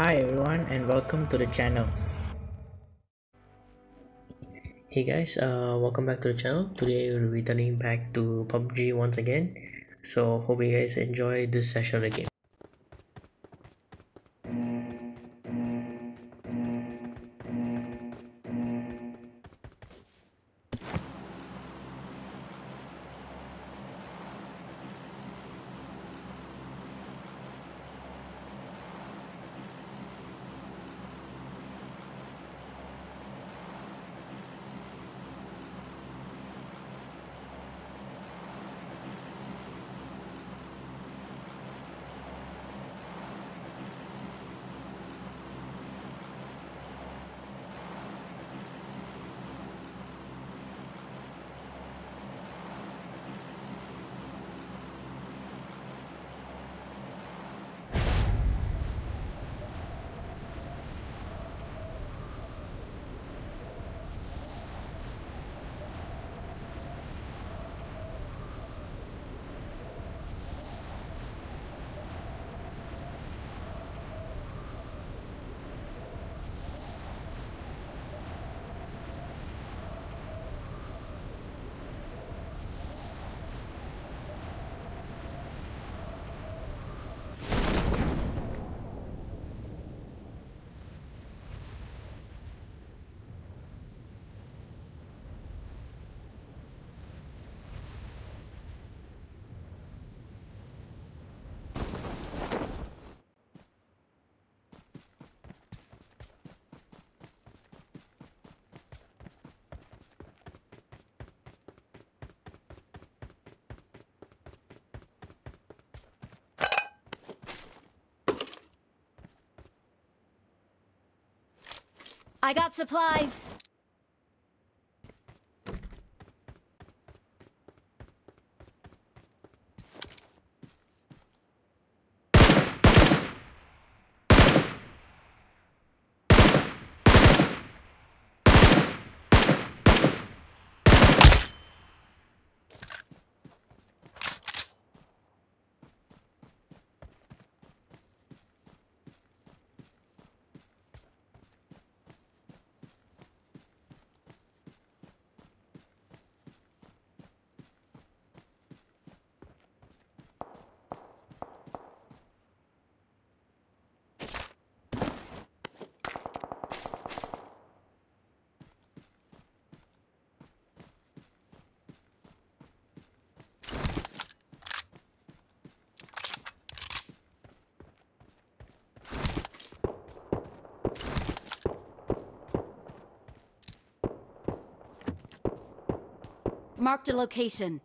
Hi everyone and welcome to the channel. Hey guys, uh, welcome back to the channel. Today we're returning back to PUBG once again. So hope you guys enjoy this session of I got supplies. Marked a location.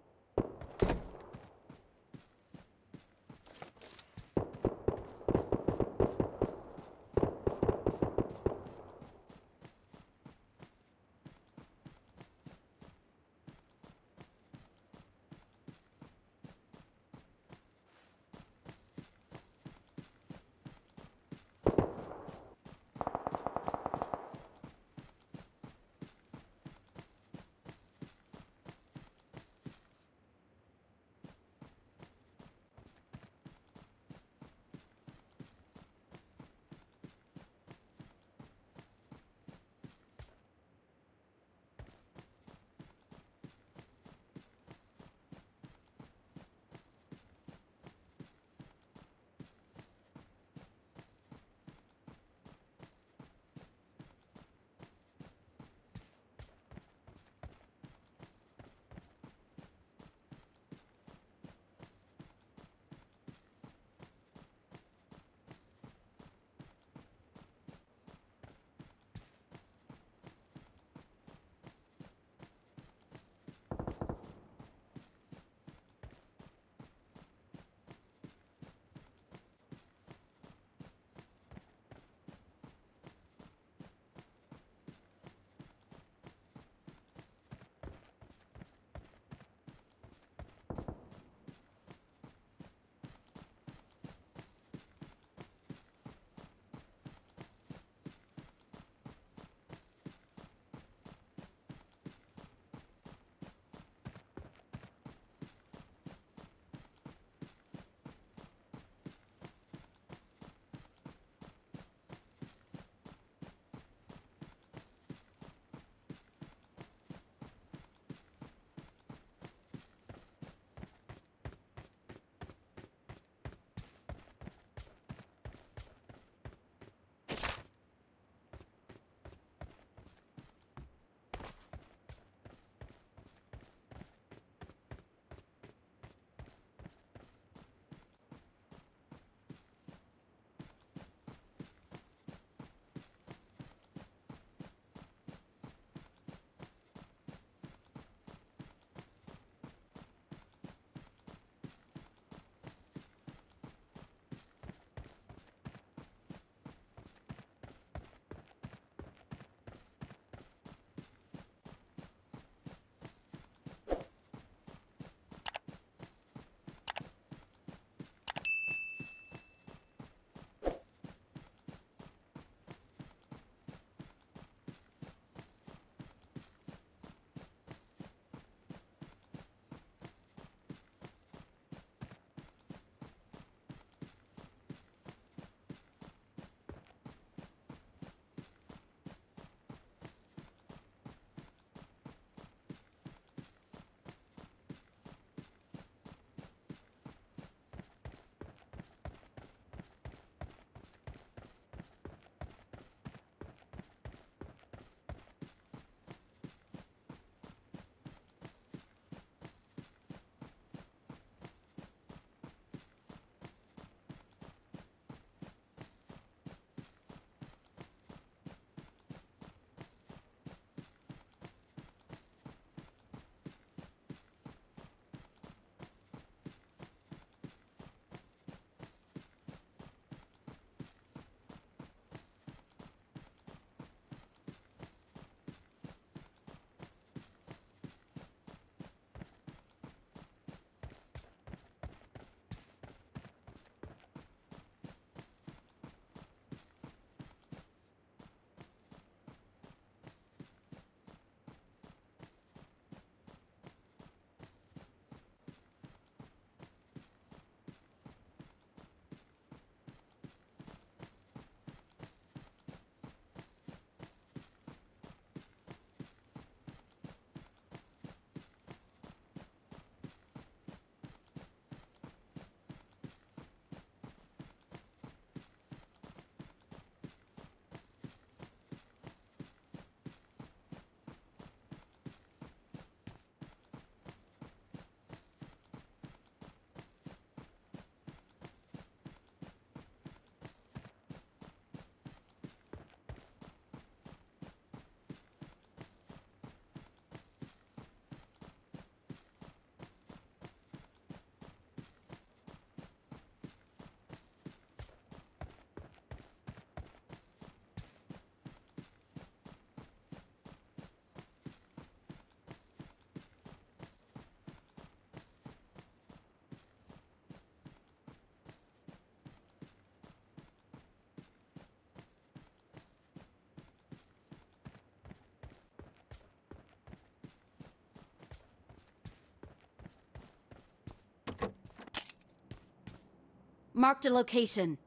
Marked a location.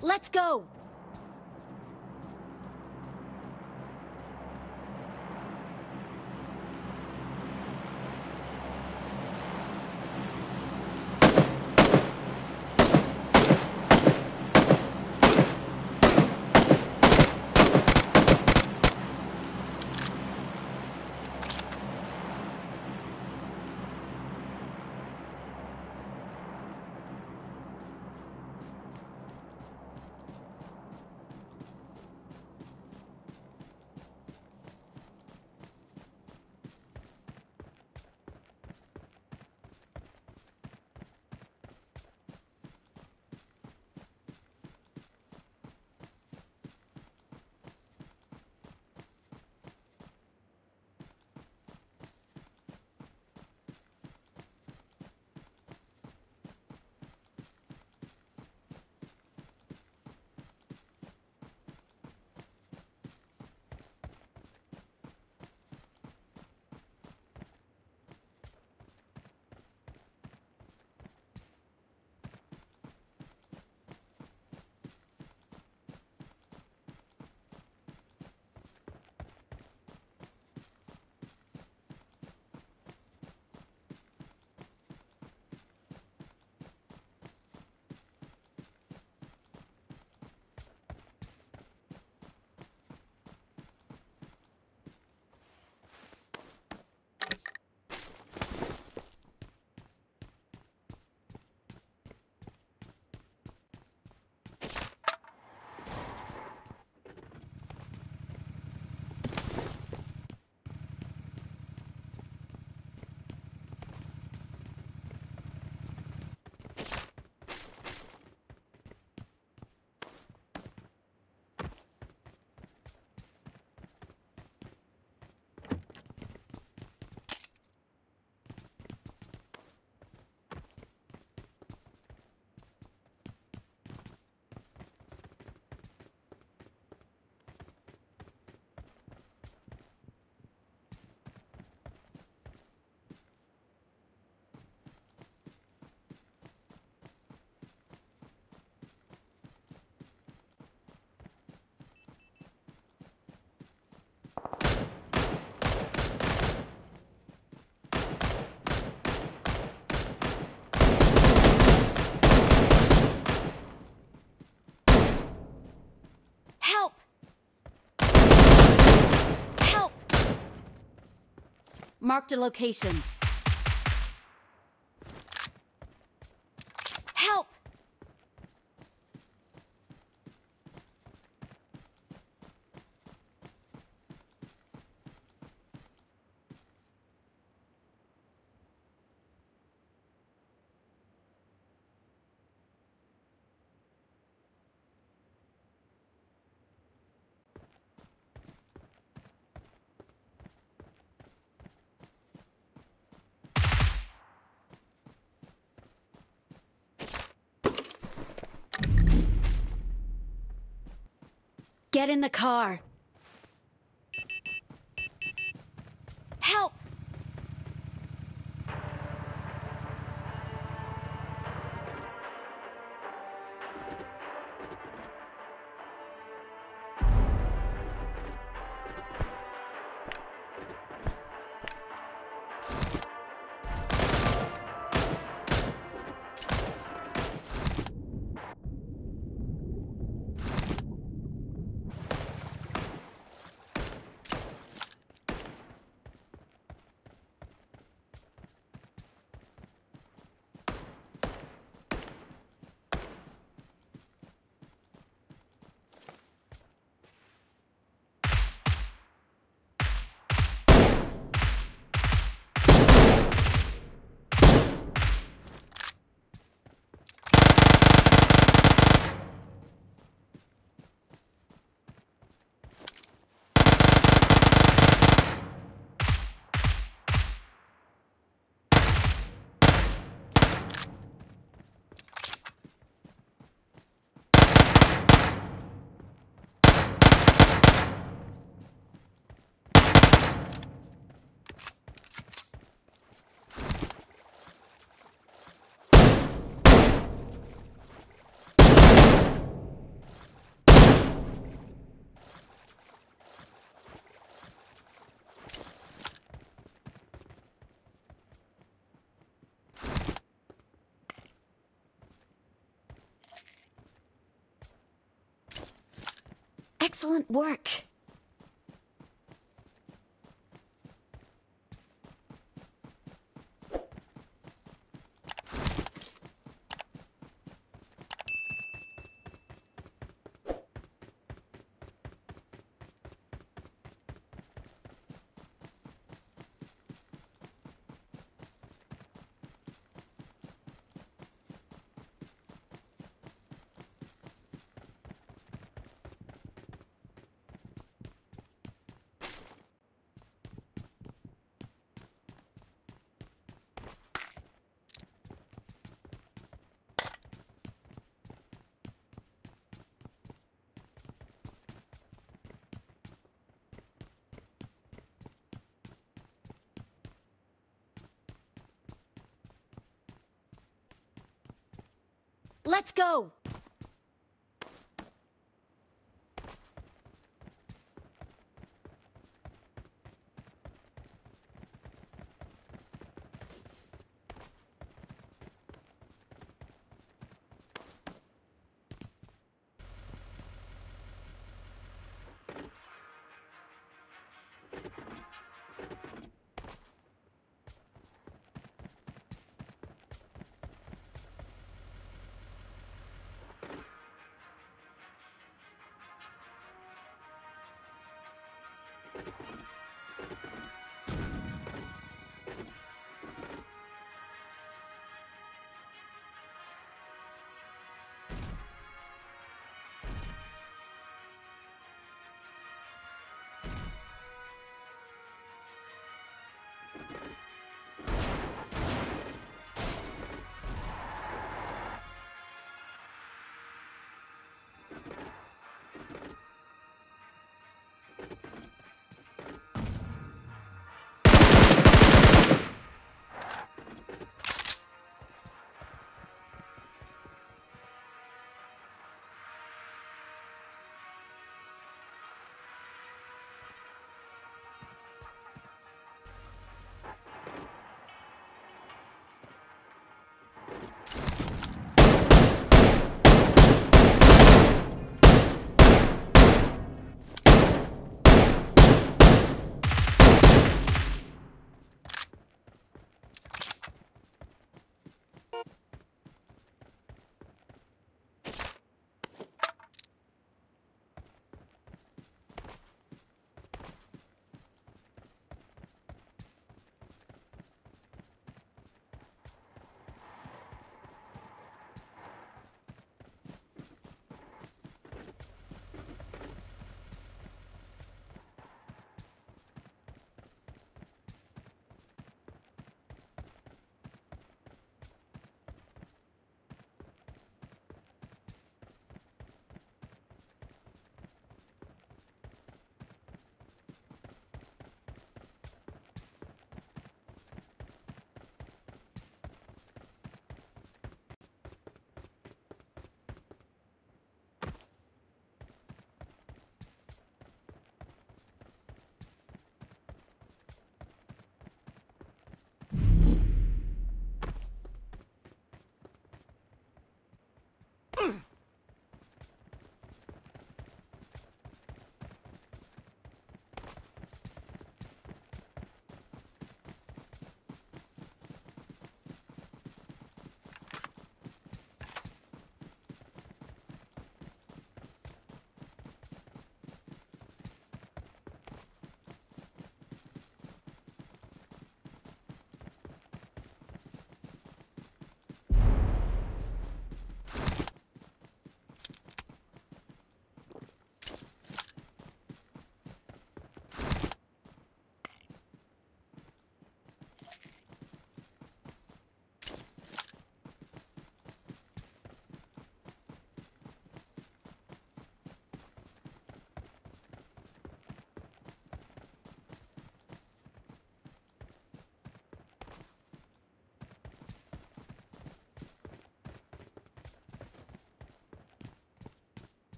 Let's go! Marked a location. Get in the car. Excellent work. Let's go!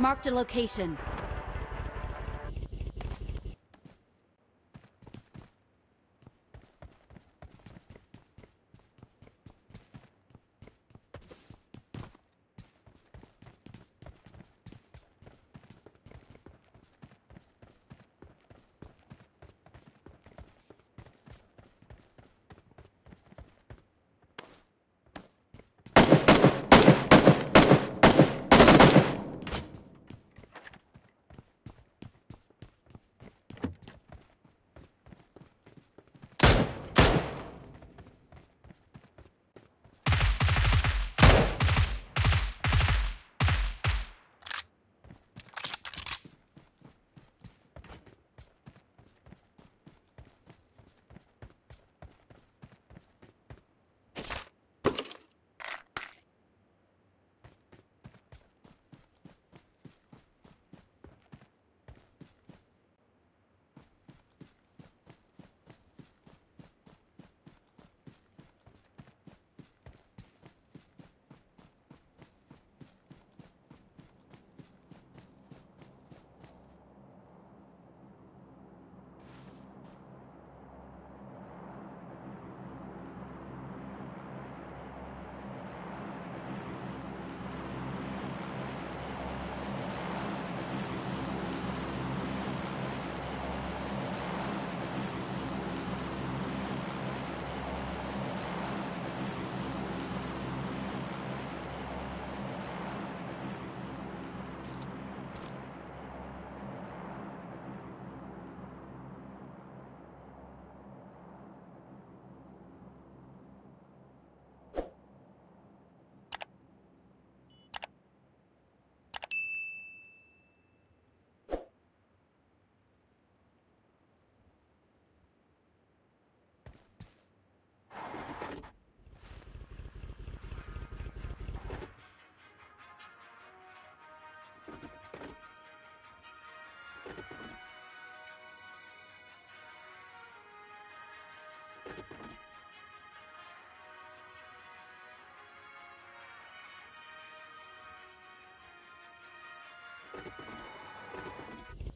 Marked a location.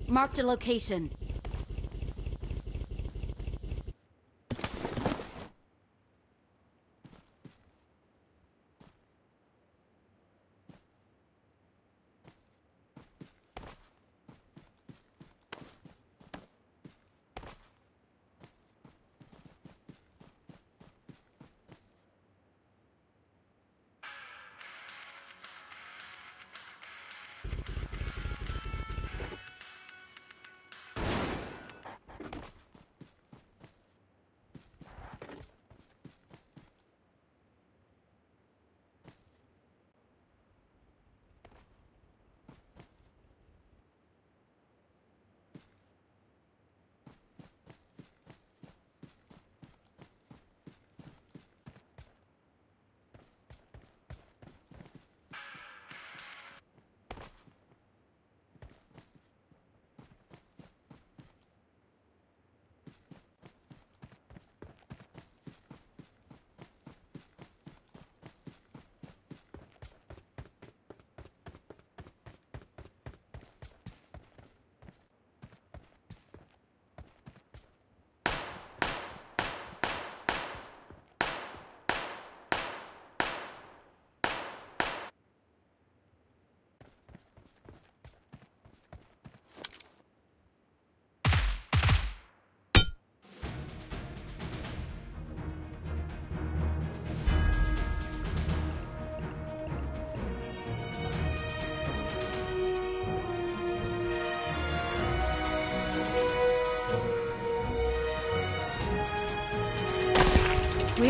Marked a location.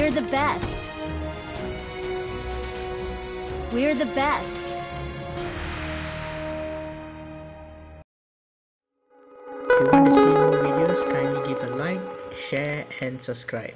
We're the best. We're the best. If you want to see more videos, kindly give a like, share and subscribe.